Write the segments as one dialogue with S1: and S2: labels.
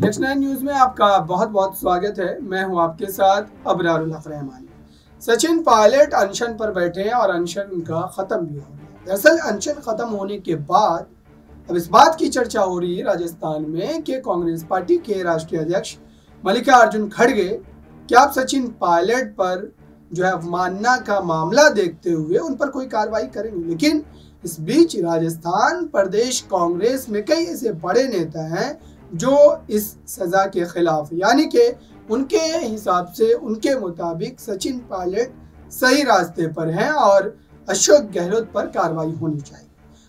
S1: दक्षिणा न्यूज़ में आपका बहुत बहुत स्वागत है। मैं हूँ आपके साथ अबरारुल रहमान सचिन पायलट अनशन पर बैठे हैं और अनशन उनका खत्म भी हो गया। दरअसल अनशन खत्म होने के बाद अब इस बात की चर्चा हो रही है राजस्थान में कि कांग्रेस पार्टी के राष्ट्रीय अध्यक्ष मल्लिकार्जुन खड़गे क्या आप सचिन पायलट पर जो है अवमानना का मामला देखते हुए उन पर कोई कार्रवाई करेंगे? लेकिन इस बीच राजस्थान प्रदेश कांग्रेस में कई ऐसे बड़े नेता हैं जो इस सजा के खिलाफ, यानी कि उनके हिसाब से, उनके मुताबिक सचिन पायलट सही रास्ते पर हैं और अशोक गहलोत पर कार्रवाई होनी चाहिए।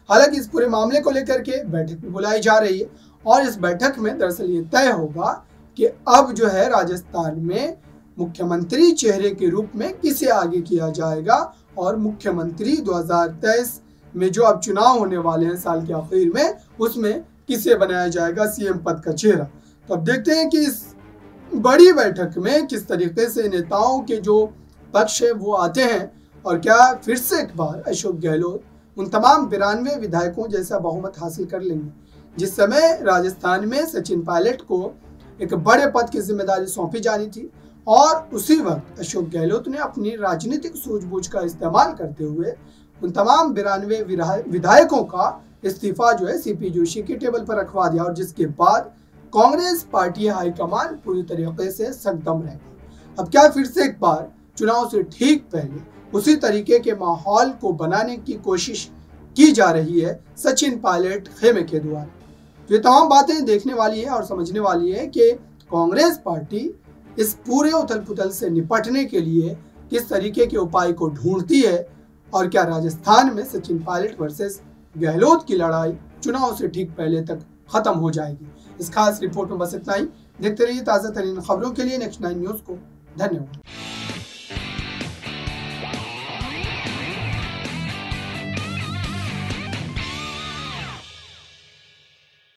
S1: हालाँकि इस पूरे मामले को लेकर के बैठक भी बुलाई जा रही है और इस बैठक में दरअसल ये तय होगा कि अब जो है राजस्थान में मुख्यमंत्री चेहरे के रूप में किसे आगे किया जाएगा और मुख्यमंत्री 2023 में जो अब चुनाव होने वाले हैं साल के आखिर में, उसमें किसे बनाया जाएगा? सीएम पद का चेहरा। तो अब देखते हैं कि इस बड़ी बैठक में किस तरीके से नेताओं के जो पक्ष है, वो आते हैं। और क्या फिर से एक बार अशोक गहलोत, उन तमाम बिरानवे विधायकों जैसा बहुमत हासिल कर लेंगे। जिस समय राजस्थान में सचिन पायलट को एक बड़े पद की ज़िम्मेदारी सौंपी जानी थी, और उसी वक्त अशोक गहलोत ने अपनी राजनीतिक सूझबूझ का इस्तेमाल करते हुए उन तमाम बिरानवे विधायकों का इस्तीफा जो है सीपी जोशी की टेबल पर रखवा दिया और जिसके बाद कांग्रेस पार्टी हाईकमान पूरी तरीके से सकदम रह गई। अब क्या फिर से एक बार चुनाव से ठीक पहले उसी तरीके के माहौल को बनाने की कोशिश की जा रही है सचिन पायलट खेमे के द्वारा। तो ये तमाम बातें देखने वाली है और समझने वाली है कि कांग्रेस पार्टी इस पूरे उथल पुथल से निपटने के लिए किस तरीके के उपाय को ढूंढती है और क्या राजस्थान में सचिन पायलट वर्सेस गहलोत की लड़ाई चुनाव से ठीक पहले तक खत्म हो जाएगी? इस खास रिपोर्ट में बस इतना ही। देखते रहिए ताज़ा तरीन खबरों के लिए नेक्स्ट नाइन न्यूज़ को। धन्यवाद।